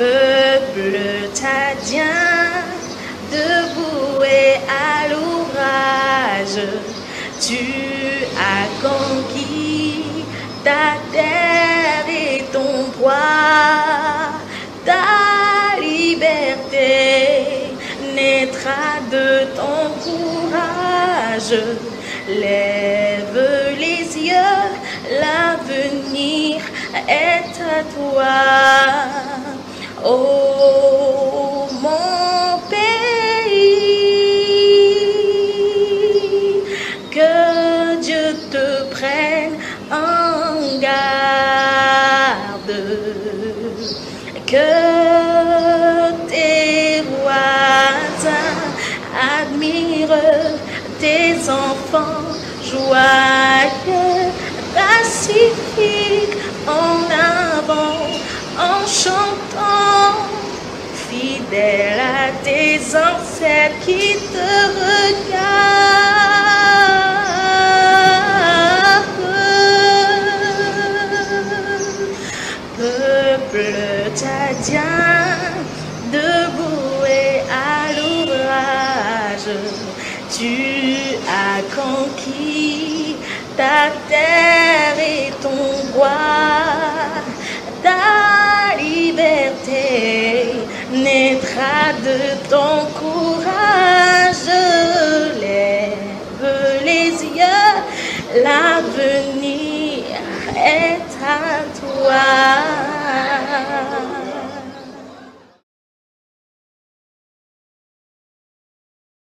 Peuple tadien, debout et à l'ouvrage, tu as conquis ta terre et ton droit, ta liberté naîtra de ton courage. Lève les yeux, l'avenir est à toi. Oh mon pays, que Dieu te prenne en garde, que tes voisins admirent tes enfants joyeux, pacifiques fidèle à tes ancêtres qui te regardent. Peuple tadien, debout et à l'ouvrage, tu as conquis ta terre de ton courage. Lève les yeux, l'avenir est à toi.